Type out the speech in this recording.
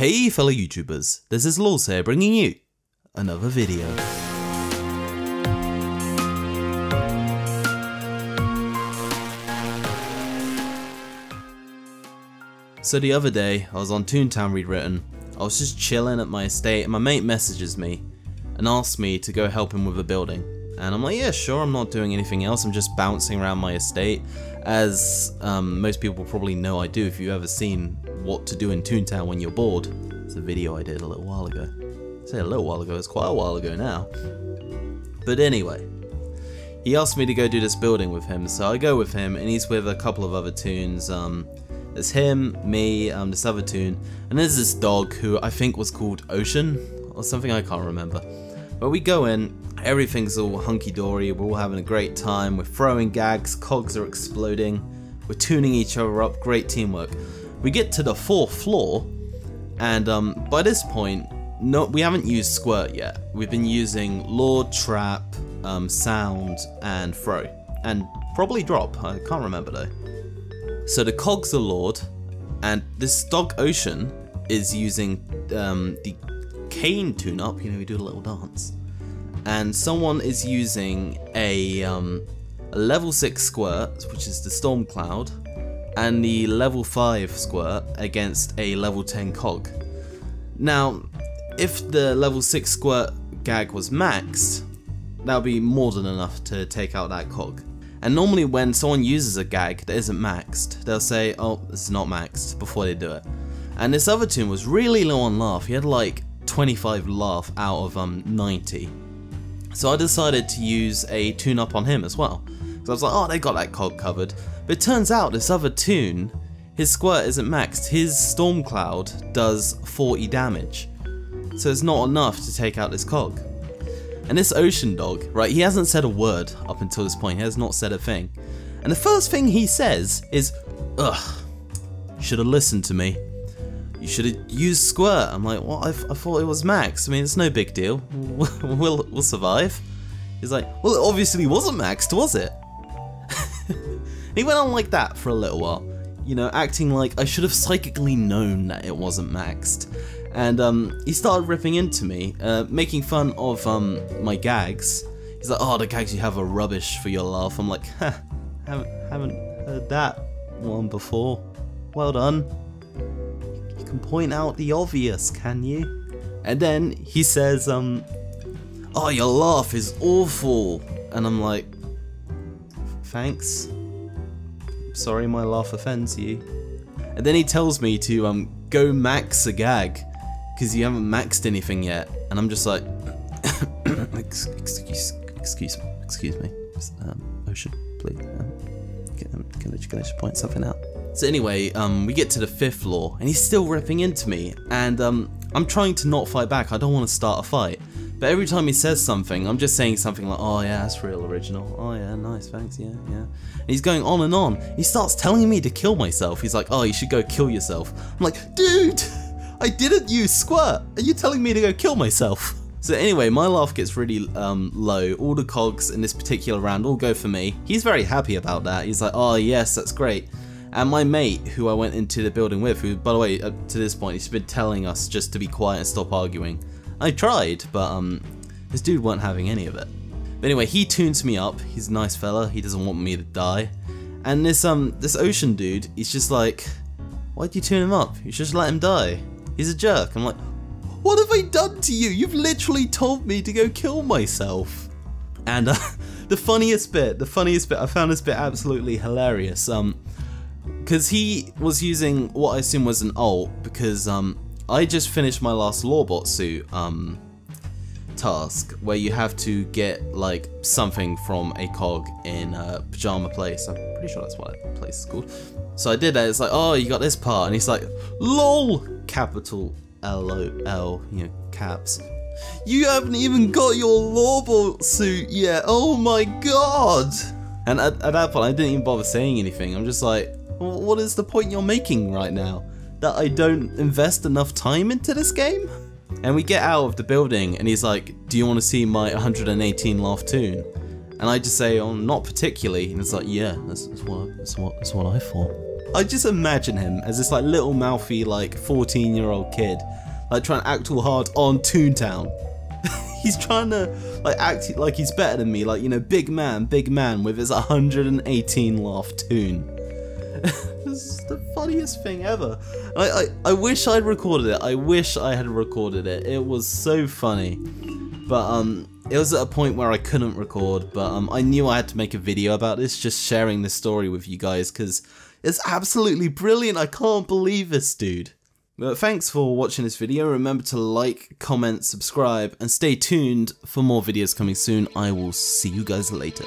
Hey fellow YouTubers, this is Lawls here bringing you another video. So the other day, I was on Toontown Rewritten, I was just chilling at my estate and my mate messages me and asks me to go help him with a building. And I'm like, yeah, sure, I'm not doing anything else, I'm just bouncing around my estate, as um, most people probably know I do if you've ever seen what to do in Toontown when you're bored. It's a video I did a little while ago. I say a little while ago, it's quite a while ago now. But anyway, he asked me to go do this building with him, so I go with him, and he's with a couple of other toons. Um, there's him, me, um, this other toon, and there's this dog who I think was called Ocean, or something I can't remember. But we go in, everything's all hunky-dory, we're all having a great time, we're throwing gags, cogs are exploding, we're tuning each other up, great teamwork. We get to the fourth floor, and um, by this point, no, we haven't used Squirt yet. We've been using Lord, Trap, um, Sound, and Throw. And probably Drop, I can't remember though. So the cogs are Lord, and this dog Ocean is using um, the cane tune-up, you know, we do a little dance. And someone is using a, um, a level 6 Squirt, which is the Storm Cloud, and the level 5 Squirt against a level 10 cog. Now, if the level 6 Squirt gag was maxed, that would be more than enough to take out that cog. And normally when someone uses a gag that isn't maxed, they'll say, oh, is not maxed, before they do it. And this other toon was really low on laugh, he had like 25 laugh out of um 90. So I decided to use a tune up on him as well. Because I was like, oh, they got that cog covered. But it turns out this other toon, his squirt isn't maxed, his storm cloud does 40 damage. So it's not enough to take out this cog. And this ocean dog, right, he hasn't said a word up until this point, he has not said a thing. And the first thing he says is, ugh, should have listened to me. You should have used squirt. I'm like, well, I, I thought it was max. I mean, it's no big deal. we'll, we'll survive. He's like, well, it obviously wasn't maxed, was it? he went on like that for a little while. You know, acting like I should have psychically known that it wasn't maxed and um, he started ripping into me, uh, making fun of um, my gags. He's like, "Oh, the gags you have are rubbish for your laugh." I'm like, ha, haven't haven't heard that one before. Well done. Can point out the obvious, can you? And then he says, um, "Oh, your laugh is awful," and I'm like, "Thanks. Sorry, my laugh offends you." And then he tells me to um go max a gag because you haven't maxed anything yet. And I'm just like, excuse, excuse, excuse me, um, Ocean, please. Um, can, can, I, can I just point something out? So anyway, um, we get to the fifth floor, and he's still ripping into me, and um, I'm trying to not fight back. I don't want to start a fight. But every time he says something, I'm just saying something like, oh yeah, that's real original. Oh yeah, nice, thanks, yeah, yeah. And he's going on and on. He starts telling me to kill myself. He's like, oh, you should go kill yourself. I'm like, dude! I didn't use squirt. Are you telling me to go kill myself? So anyway, my laugh gets really um, low. All the cogs in this particular round all go for me. He's very happy about that. He's like, oh yes, that's great. And my mate, who I went into the building with, who, by the way, up to this point, he's been telling us just to be quiet and stop arguing. I tried, but um, this dude weren't having any of it. But anyway, he tunes me up. He's a nice fella. He doesn't want me to die. And this um, this ocean dude, he's just like, why'd you tune him up? You should just let him die. He's a jerk. I'm like, what have I done to you? You've literally told me to go kill myself. And uh, the funniest bit, the funniest bit, I found this bit absolutely hilarious. Um, because he was using what I assume was an ult because um, I just finished my last Lawbot suit um task where you have to get like something from a cog in a pajama place. I'm pretty sure that's what that place is called. So I did that. It's like, oh, you got this part, and he's like, lol, capital L O L, you know, caps. You haven't even got your Lawbot suit yet. Oh my god! And at, at that point, I didn't even bother saying anything. I'm just like, what is the point you're making right now? That I don't invest enough time into this game? And we get out of the building and he's like, do you want to see my 118 laugh toon? And I just say, oh, not particularly. And it's like, yeah, that's, that's, what, that's, what, that's what I thought. I just imagine him as this like little mouthy like 14 year old kid, like trying to act all hard on Toontown. he's trying to like act like he's better than me, like you know, big man, big man with his 118 laugh toon. this is the funniest thing ever. I, I I wish I'd recorded it. I wish I had recorded it. It was so funny. But um it was at a point where I couldn't record, but um I knew I had to make a video about this, just sharing this story with you guys cuz it's absolutely brilliant. I can't believe this dude. But thanks for watching this video. Remember to like, comment, subscribe, and stay tuned for more videos coming soon. I will see you guys later.